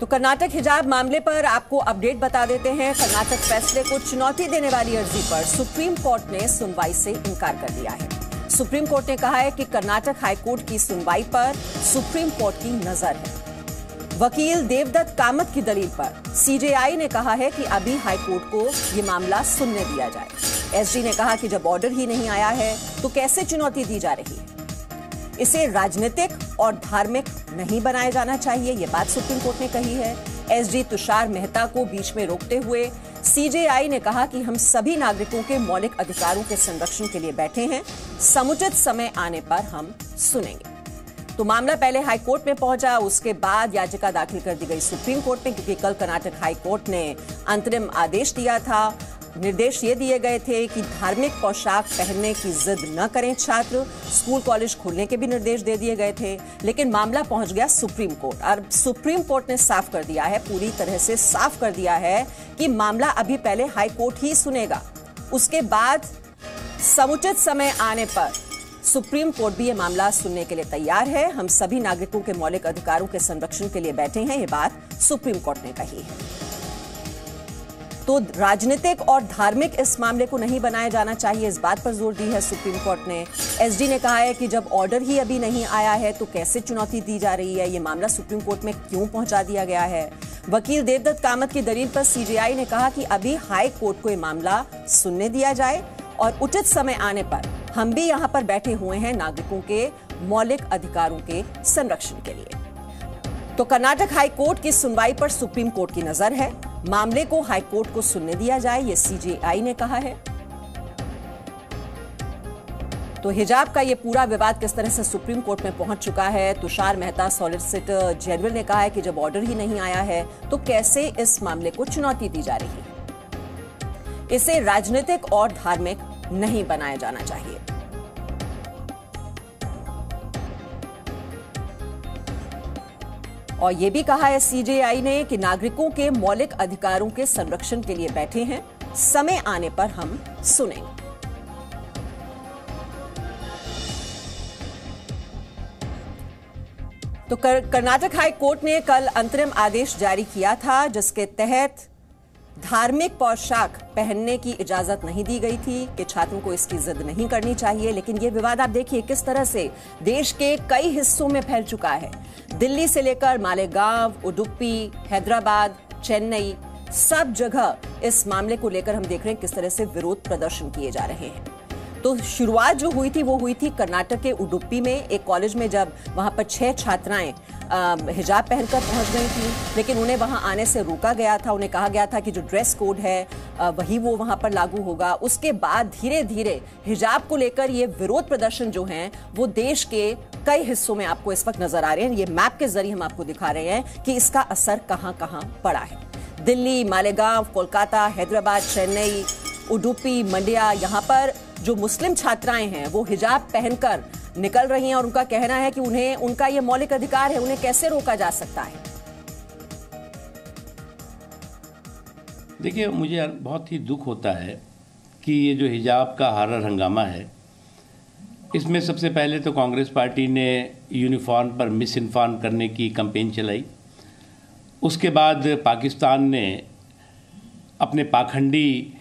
तो कर्नाटक हिजाब मामले पर आपको अपडेट बता देते हैं। कर्नाटक फैसले को चुनौती देने वाली अर्जी पर सुप्रीम कोर्ट ने सुनवाई से इनकार कर दिया है। सुप्रीम कोर्ट ने कहा है कि कर्नाटक हाईकोर्ट की सुनवाई पर सुप्रीम कोर्ट की नज़र है। वकील देवदत्त कामत की दलील पर सीजेआई ने कहा है कि अभी हाईकोर्ट को ये मामला सुनने दिया जाए। एसजी ने कहा कि जब ऑर्डर ही नहीं आया है तो कैसे चुनौती दी जा रही है? इसे राजनीतिक और धार्मिक नहीं बनाया जाना चाहिए, ये बात सुप्रीम कोर्ट ने कही है। एसजी तुषार मेहता को बीच में रोकते हुए सीजेआई ने कहा कि हम सभी नागरिकों के मौलिक अधिकारों के संरक्षण के लिए बैठे हैं। समुचित समय आने पर हम सुनेंगे। तो मामला पहले हाई कोर्ट में पहुँचा, उसके बाद याचिका दाखिल कर दी गई सुप्रीम कोर्ट में, क्योंकि कल कर्नाटक हाई कोर्ट ने अंतरिम आदेश दिया था। निर्देश ये दिए गए थे कि धार्मिक पोशाक पहनने की जिद न करें छात्र। स्कूल, कॉलेज खोलने के भी निर्देश दे दिए गए थे, लेकिन मामला पहुँच गया सुप्रीम कोर्ट। और सुप्रीम कोर्ट ने साफ़ कर दिया है, पूरी तरह से साफ़ कर दिया है कि मामला अभी पहले हाई कोर्ट ही सुनेगा। उसके बाद समुचित समय आने पर सुप्रीम कोर्ट भी ये मामला सुनने के लिए तैयार है। हम सभी नागरिकों के मौलिक अधिकारों के संरक्षण के लिए बैठे हैं, ये बात सुप्रीम कोर्ट ने कही है। तो राजनीतिक और धार्मिक इस मामले को नहीं बनाया जाना चाहिए। इस बात पर ज़ोर दी है सुप्रीम कोर्ट ने। एसडी ने कहा है कि जब ऑर्डर ही अभी नहीं आया है तो कैसे चुनौती दी जा रही है? ये मामला सुप्रीम कोर्ट में क्यों पहुँचा दिया गया है? वकील देवदत्त कामत की दलील पर सीजीआई ने कहा कि अभी हाई कोर्ट को यह मामला सुनने दिया जाए और उचित समय आने पर हम भी यहाँ पर बैठे हुए हैं नागरिकों के, मौलिक अधिकारों के संरक्षण के लिए। तो कर्नाटक हाई कोर्ट की सुनवाई पर सुप्रीम कोर्ट की नज़र है। मामले को हाईकोर्ट को सुनने दिया जाए, ये सीजेआई ने कहा है। तो हिजाब का ये पूरा विवाद किस तरह से सुप्रीम कोर्ट में पहुँच चुका है? तुषार मेहता सॉलिसिटर जनरल ने कहा है कि जब ऑर्डर ही नहीं आया है तो कैसे इस मामले को चुनौती दी जा रही है? इसे राजनीतिक और धार्मिक नहीं बनाया जाना चाहिए। और ये भी कहा है सीजेआई ने कि नागरिकों के मौलिक अधिकारों के संरक्षण के लिए बैठे हैं। समय आने पर हम सुनेंगे। तो कर, कर्नाटक हाई कोर्ट ने कल अंतरिम आदेश जारी किया था जिसके तहत धार्मिक पोशाक पहनने की इजाज़त नहीं दी गई थी कि छात्रों को इसकी जिद नहीं करनी चाहिए, लेकिन ये विवाद आप देखिए किस तरह से देश के कई हिस्सों में फैल चुका है। दिल्ली से लेकर मालेगांव, उडुपी, हैदराबाद, चेन्नई, सब जगह इस मामले को लेकर हम देख रहे हैं किस तरह से विरोध प्रदर्शन किए जा रहे हैं। तो शुरुआत जो हुई थी, वो हुई थी कर्नाटक के उडुपी में, एक कॉलेज में जब वहाँ पर छह छात्राएँ हिजाब पहनकर पहुँच गई थी, लेकिन उन्हें वहाँ आने से रोका गया था, उन्हें कहा गया था कि जो ड्रेस कोड है वही वो वहाँ पर लागू होगा। उसके बाद धीरे धीरे हिजाब को लेकर ये विरोध प्रदर्शन जो है, वो देश के कई हिस्सों में आपको इस वक्त नज़र आ रहे हैं। ये मैप के ज़रिए हम आपको दिखा रहे हैं कि इसका असर कहाँ कहाँ पड़ा है। दिल्ली, मालेगांव, कोलकाता, हैदराबाद, चेन्नई, उडुपी, मंडिया, यहाँ पर जो मुस्लिम छात्राएँ हैं, वो हिजाब पहनकर निकल रही हैं और उनका कहना है कि उन्हें, उनका ये मौलिक अधिकार है, उन्हें कैसे रोका जा सकता है? देखिए, मुझे बहुत ही दुख होता है कि ये जो हिजाब का हारर हंगामा है, इसमें सबसे पहले तो कांग्रेस पार्टी ने यूनिफॉर्म पर मिस इन्फॉर्म करने की कंपेन चलाई। उसके बाद पाकिस्तान ने अपने पाखंडी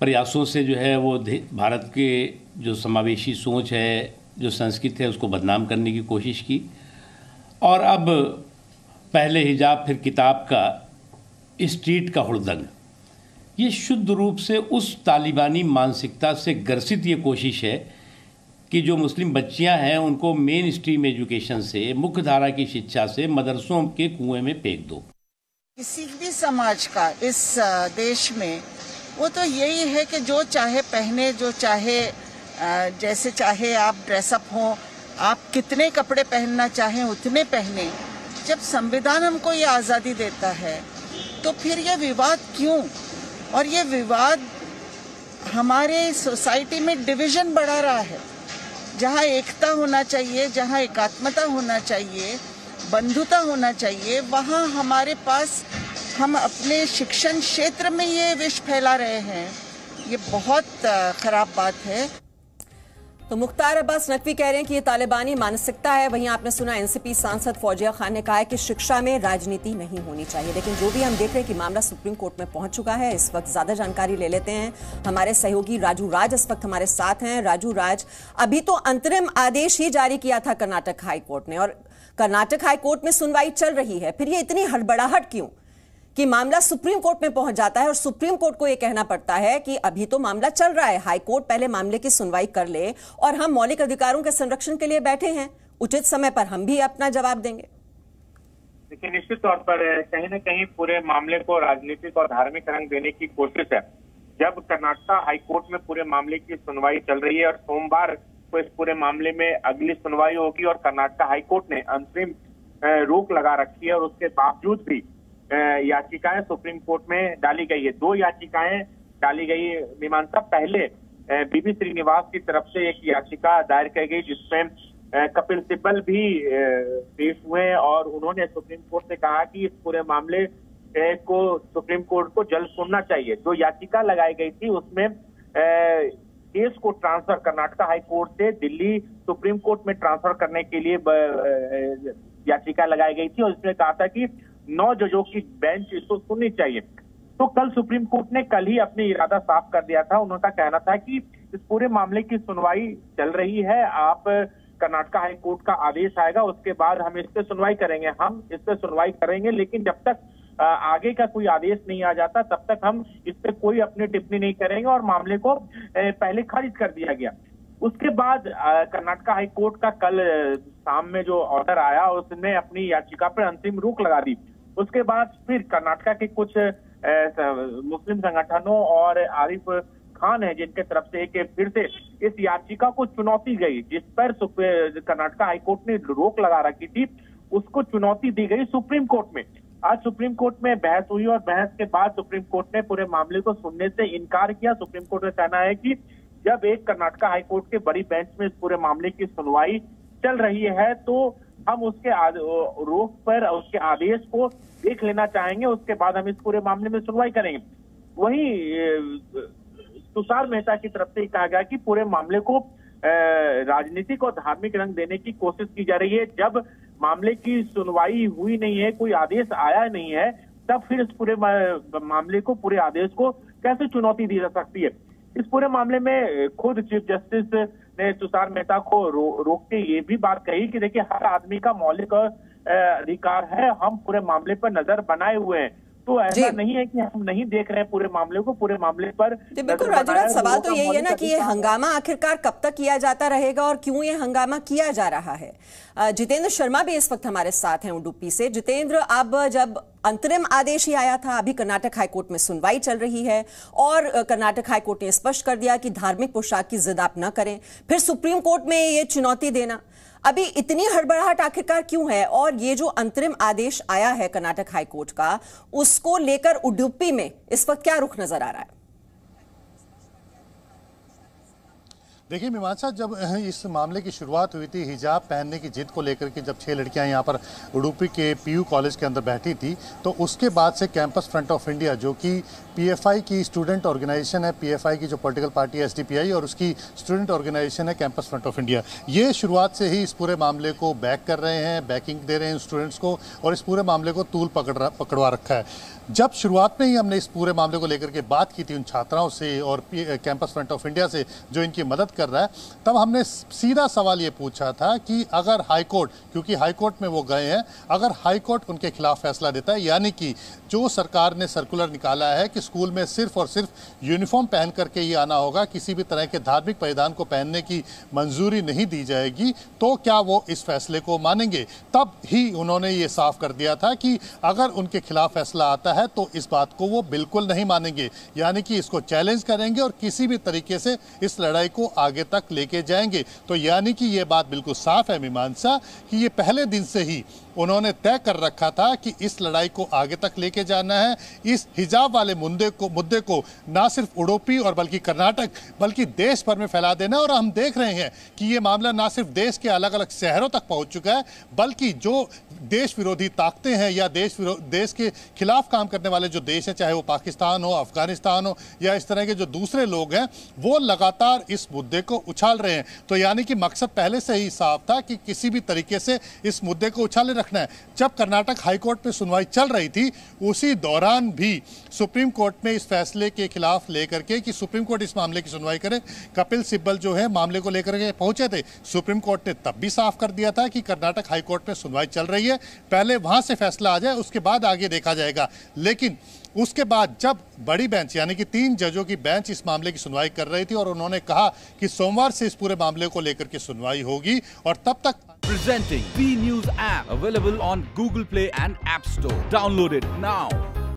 प्रयासों से जो है वो भारत के जो समावेशी सोच है, जो संस्कृत है, उसको बदनाम करने की कोशिश की। और अब पहले हिजाब, फिर किताब का स्ट्रीट का हुड़दंग। ये शुद्ध रूप से उस तालिबानी मानसिकता से ग्रसित ये कोशिश है कि जो मुस्लिम बच्चियाँ हैं, उनको मेन स्ट्रीम एजुकेशन से मुख्य धारा की शिक्षा से, मदरसों के कुएँ में फेंक दो। किसी भी समाज का, इस देश में वो तो यही है कि जो चाहे पहने, जो चाहे जैसे चाहे आप ड्रेसअप हो, आप कितने कपड़े पहनना चाहें, उतने पहने। जब संविधान हमको ये आज़ादी देता है तो फिर ये विवाद क्यों? और ये विवाद हमारे सोसाइटी में डिवीज़न बढ़ा रहा है। जहाँ एकता होना चाहिए, जहाँ एकात्मता होना चाहिए, बंधुता होना चाहिए, वहाँ हमारे पास हम अपने शिक्षण क्षेत्र में ये विष फैला रहे हैं। ये बहुत खराब बात है। तो मुख्तार अब्बास नकवी कह रहे हैं कि ये तालिबानी मानसिकता है। वहीं आपने सुना, एनसीपी सांसद फौजिया खान ने कहा है कि शिक्षा में राजनीति नहीं होनी चाहिए। लेकिन जो भी हम देख रहे हैं कि मामला सुप्रीम कोर्ट में पहुँच चुका है, इस वक्त ज़्यादा जानकारी ले लेते हैं। हमारे सहयोगी राजू राज इस वक्त हमारे साथ हैं। राजू राज, अभी तो अंतरिम आदेश ही जारी किया था कर्नाटक हाईकोर्ट ने और कर्नाटक हाईकोर्ट में सुनवाई चल रही है। फिर ये इतनी हड़बड़ाहट क्यों? कि मामला सुप्रीम कोर्ट में पहुँच जाता है और सुप्रीम कोर्ट को यह कहना पड़ता है कि अभी तो मामला चल रहा है। हाई कोर्ट पहले मामले की सुनवाई कर ले और हम मौलिक अधिकारों के संरक्षण के लिए बैठे हैं। उचित समय पर हम भी अपना जवाब देंगे। देखिए, निश्चित तौर पर कहीं ना कहीं पूरे मामले को राजनीतिक और धार्मिक रंग देने की कोशिश है। जब कर्नाटका हाईकोर्ट में पूरे मामले की सुनवाई चल रही है और सोमवार को इस पूरे मामले में अगली सुनवाई होगी और कर्नाटका हाईकोर्ट ने अंतरिम रोक लगा रखी है और उसके बावजूद भी याचिकाएँ सुप्रीम कोर्ट में डाली गई है। दो याचिकाएँ डाली गई मीमांसा, पहले बीबी श्रीनिवास की तरफ़ से एक याचिका दायर की गई, जिसमें कपिल सिब्बल भी पेश हुए और उन्होंने सुप्रीम कोर्ट से कहा कि इस पूरे मामले को सुप्रीम कोर्ट को जल्द सुनना चाहिए। जो याचिका लगाई गई थी, उसमें केस को ट्रांसफ़र कर्नाटका हाई कोर्ट से दिल्ली सुप्रीम कोर्ट में ट्रांसफ़र करने के लिए याचिका लगाई गई थी और इसमें कहा था कि नौ जजों की बेंच इसको सुननी चाहिए। तो कल सुप्रीम कोर्ट ने कल ही अपने इरादा साफ़ कर दिया था। उनका कहना था कि इस पूरे मामले की सुनवाई चल रही है। आप कर्नाटका हाई कोर्ट का आदेश आएगा, उसके बाद हम इस पर सुनवाई करेंगे। हम इस पर सुनवाई करेंगे, लेकिन जब तक आगे का कोई आदेश नहीं आ जाता, तब तक हम इस पर कोई अपनी टिप्पणी नहीं करेंगे और मामले को पहले खारिज कर दिया गया। उसके बाद कर्नाटका हाई कोर्ट का कल शाम में जो ऑर्डर आया, उसने अपनी याचिका पर अंतिम रोक लगा दी। उसके बाद फिर कर्नाटका के कुछ मुस्लिम संगठनों और आरिफ खान है जिनके तरफ़ से एक फिर से इस याचिका को चुनौती गई, जिस पर कर्नाटका हाईकोर्ट ने रोक लगा रखी थी। उसको चुनौती दी गई सुप्रीम कोर्ट में। आज सुप्रीम कोर्ट में बहस हुई और बहस के बाद सुप्रीम कोर्ट ने पूरे मामले को सुनने से इनकार किया। सुप्रीम कोर्ट का कहना है कि जब एक कर्नाटका हाईकोर्ट के बड़ी बेंच में इस पूरे मामले की सुनवाई चल रही है तो हम उसके रोक पर, उसके आदेश को देख लेना चाहेंगे, उसके बाद हम इस पूरे मामले में सुनवाई करेंगे। वही तुषार मेहता की तरफ़ से कहा गया कि पूरे मामले को राजनीतिक और धार्मिक रंग देने की कोशिश की जा रही है। जब मामले की सुनवाई हुई नहीं है, कोई आदेश आया नहीं है, तब फिर इस पूरे मामले को, पूरे आदेश को कैसे चुनौती दी जा सकती है? इस पूरे मामले में, खुद चीफ जस्टिस ने तुषार मेहता को रो, रोक के ये भी बात कही कि देखिए हर आदमी का मौलिक अधिकार है। हम पूरे मामले पर नज़र बनाए हुए हैं। तो ऐसा नहीं है कि हम नहीं देख रहे हैं पूरे मामले को पूरे मामले पर बिल्कुल राजूराज सवाल तो यही है ना कि ये हंगामा आखिरकार कब तक किया जाता रहेगा और क्यों ये हंगामा किया जा रहा है? जितेंद्र शर्मा भी इस वक्त हमारे साथ हैं उडुपी से। जितेंद्र अब जब अंतरिम आदेश ही आया था अभी कर्नाटक हाईकोर्ट में सुनवाई चल रही है और कर्नाटक हाईकोर्ट ने स्पष्ट कर दिया कि धार्मिक पोशाक की जिद आप न करें। फिर सुप्रीम कोर्ट में ये चुनौती देना। अभी इतनी हड़बड़ाहट आखिरकार क्यों है? और ये जो अंतरिम आदेश आया है कर्नाटक हाईकोर्ट का, उसको लेकर उडुपी में इस वक्त क्या रुख नज़र आ रहा है? देखिए मीमांसा, जब इस मामले की शुरुआत हुई थी, हिजाब पहनने की जिद को लेकर के जब छह लड़कियाँ यहाँ पर उडुपी के पीयू कॉलेज के अंदर बैठी थी तो उसके बाद से कैंपस फ्रंट ऑफ़ इंडिया, जो कि पीएफआई की स्टूडेंट ऑर्गेनाइजेशन है, पीएफआई की जो पॉलिटिकल पार्टी है एसडीपीआई और उसकी स्टूडेंट ऑर्गेनाइजेशन है कैंपस फ्रंट ऑफ़ इंडिया ये शुरुआत से ही इस पूरे मामले को बैक कर रहे हैं बैकिंग दे रहे हैं स्टूडेंट्स को, और इस पूरे मामले को तूल पकड़ पकड़वा रखा है। जब शुरुआत में ही हमने इस पूरे मामले को लेकर के बात की थी उन छात्राओं से और कैंपस फ्रंट ऑफ़ इंडिया से जो इनकी मदद कर रहा है, तब हमने सीधा सवाल ये पूछा था कि अगर हाईकोर्ट क्योंकि हाईकोर्ट में वो गए हैं, अगर हाईकोर्ट उनके खिलाफ फैसला देता है, यानी कि जो सरकार ने सर्कुलर निकाला है कि स्कूल में सिर्फ़ और सिर्फ़ यूनिफॉर्म पहन करके ही आना होगा। किसी भी तरह के धार्मिक परिधान को पहनने की मंजूरी नहीं दी जाएगी तो क्या वो इस फैसले को मानेंगे? तब ही उन्होंने ये साफ़ कर दिया था कि अगर उनके खिलाफ फैसला आता है तो इस बात को वो बिल्कुल नहीं मानेंगे। यानी कि इसको चैलेंज करेंगे और किसी भी तरीके से इस लड़ाई को आगे तक लेके जाएँगे। तो यानी कि ये बात बिल्कुल साफ़ है, मीमांसा, कि ये पहले दिन से ही उन्होंने तय कर रखा था कि इस लड़ाई को आगे तक लेके जाना है। इस हिजाब वाले मुद्दे को मुद्दे को ना सिर्फ़ उड़ोपी और बल्कि कर्नाटक, बल्कि देश भर में फैला देना और हम देख रहे हैं कि ये मामला ना सिर्फ़ देश के अलग अलग शहरों तक पहुँच चुका है, बल्कि जो देश विरोधी ताकतें हैं या देश देश के खिलाफ काम करने वाले जो देश हैं, चाहे वो पाकिस्तान हो, अफ़गानिस्तान हो, या इस तरह के जो दूसरे लोग हैं, वो लगातार इस मुद्दे को उछाल रहे हैं। तो यानी कि मकसद पहले से ही साफ़ था कि किसी भी तरीके से इस मुद्दे को उछाले रखना है। जब कर्नाटक हाईकोर्ट में सुनवाई चल रही थी, उसी दौरान भी सुप्रीम कोर्ट में इस फैसले के खिलाफ लेकर के कि सुप्रीम कोर्ट इस मामले की सुनवाई करे। कपिल सिब्बल जो है, मामले को लेकर के पहुँचे थे। सुप्रीम कोर्ट ने तब भी साफ़ कर दिया था कि कर्नाटक हाईकोर्ट में सुनवाई चल रही है। पहले वहाँ से फैसला आ जाए, उसके बाद आगे देखा जाएगा। लेकिन उसके बाद जब बड़ी बेंच, यानी कि तीन जजों की बेंच इस मामले की सुनवाई कर रही थी और उन्होंने कहा कि सोमवार से इस पूरे मामले को लेकर के सुनवाई होगी और तब तक Presenting B News app available on Google Play and App Store. Download it now.